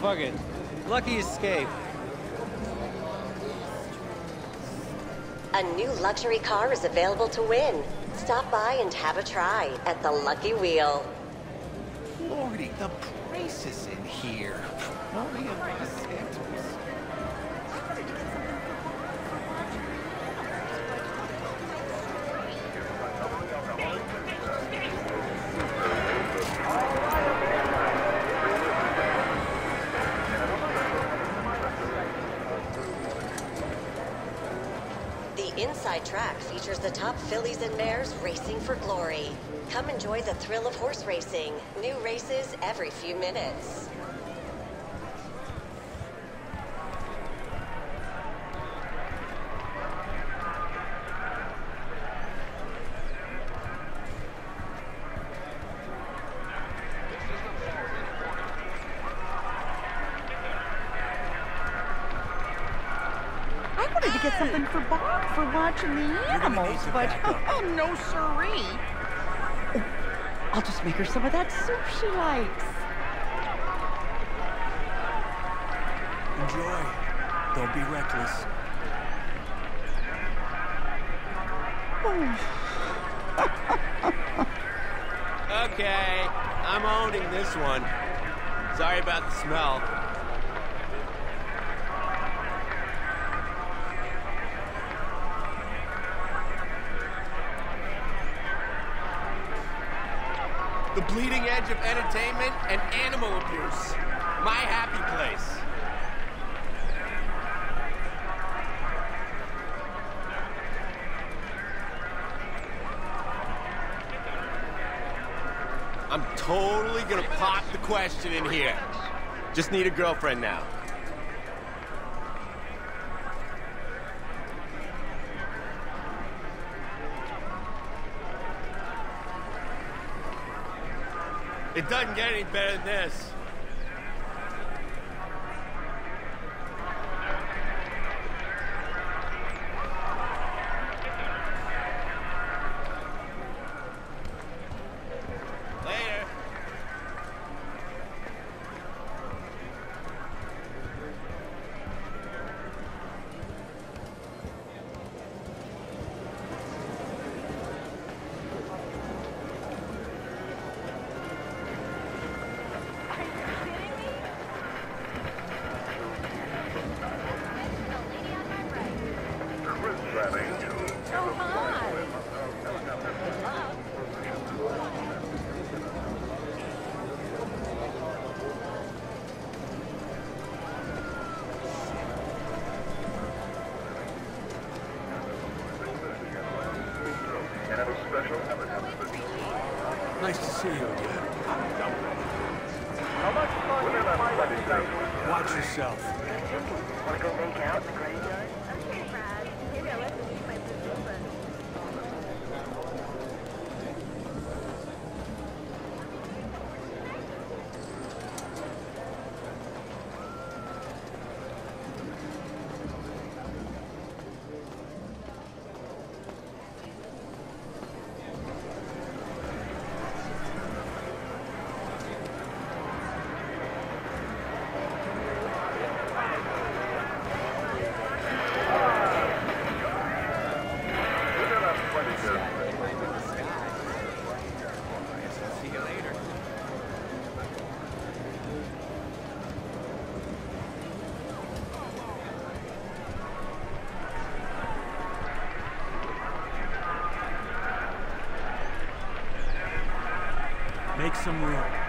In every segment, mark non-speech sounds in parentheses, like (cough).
fuck it. Lucky escape. A new luxury car is available to win. Stop by and have a try at the Lucky Wheel. Lordy, the prices in here. Only a The track features the top fillies and mares racing for glory. Come enjoy the thrill of horse racing. New races every few minutes. I wanted to get something for Bob for watching the animals, but oh, no siree. Oh, I'll just make her some of that soup she likes. Enjoy. Don't be reckless. Oh. (laughs) Okay, I'm owning this one. Sorry about the smell. The bleeding edge of entertainment and animal abuse. My happy place. I'm totally gonna pop the question in here. Just need a girlfriend now. It doesn't get any better than this. To see you again. Watch yourself. See you later. Make some room.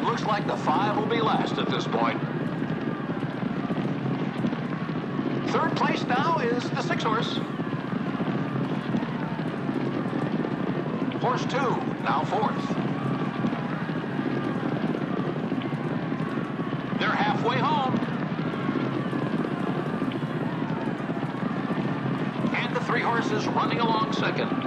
It looks like the five will be last at this point. Third place now is the six horse. Horse two, now fourth. They're halfway home. And the three horses running along second.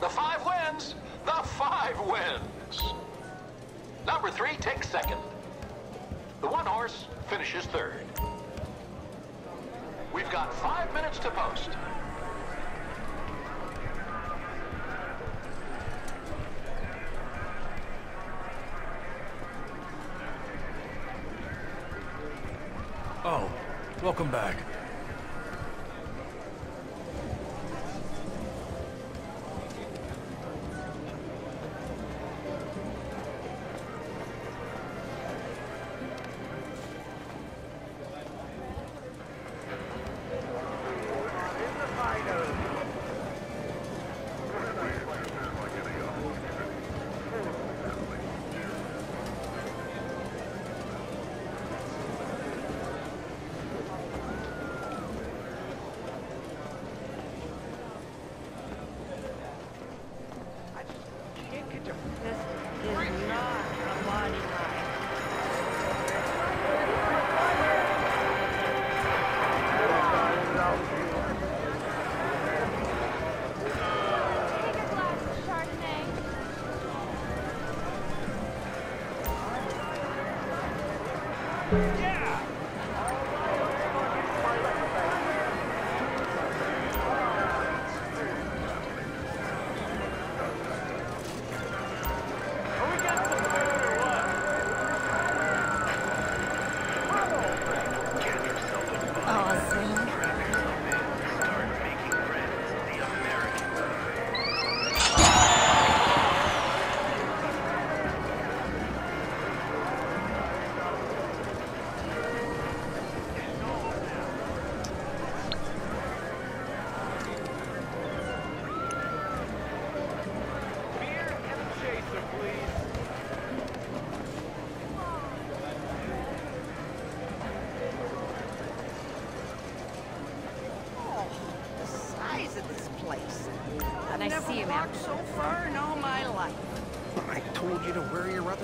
The five wins. The five wins. Number three takes second. The one horse finishes third. We've got five minutes to post. Oh, welcome back.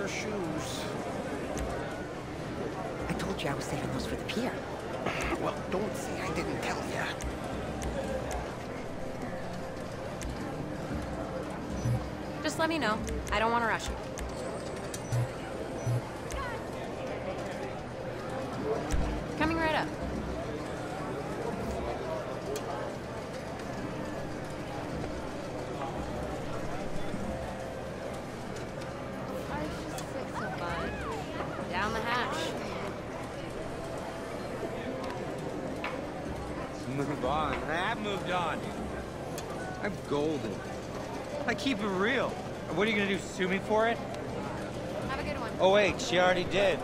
Your shoes. I told you I was saving those for the pier. Well, don't say I didn't tell you. Just let me know. I don't want to rush you. Move on. I've moved on. I'm golden. I keep it real. What are you gonna do? Sue me for it? Have a good one. Oh wait, she already did.